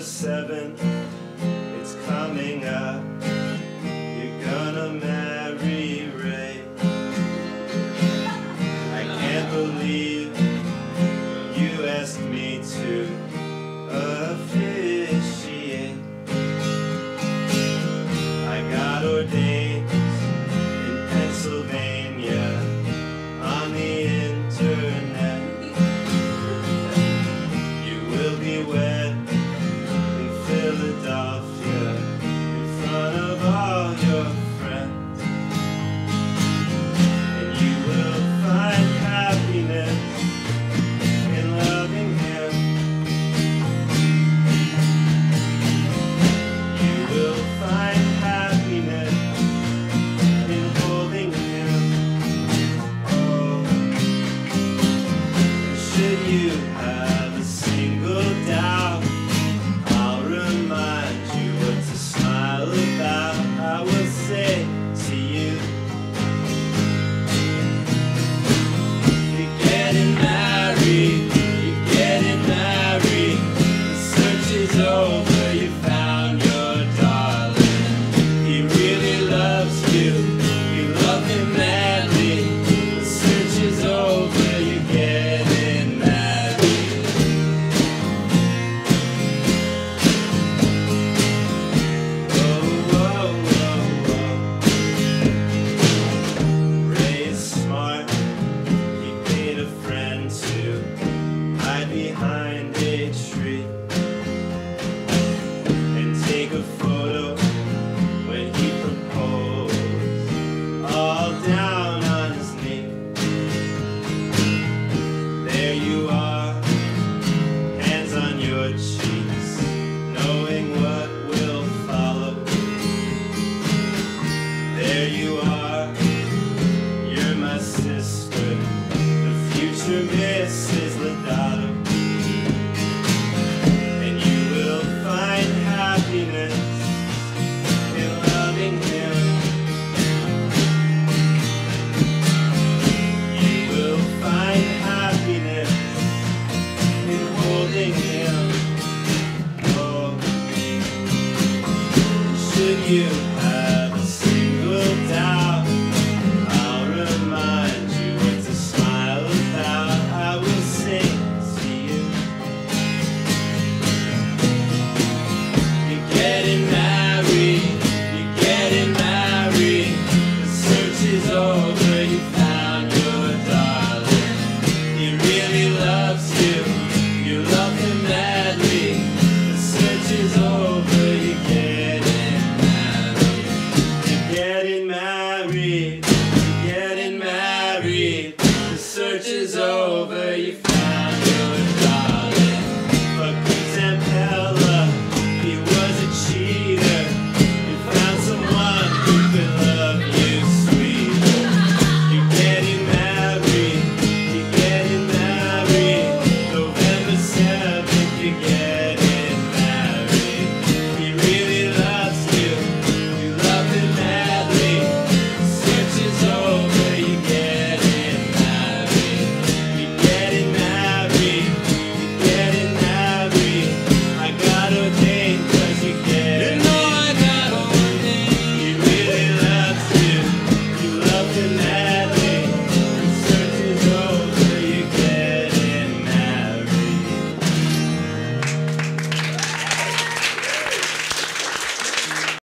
seventh you. Mrs. And you will find happiness in loving him. You will find happiness in holding him. Oh, should you have married, you're getting married. The search is over, you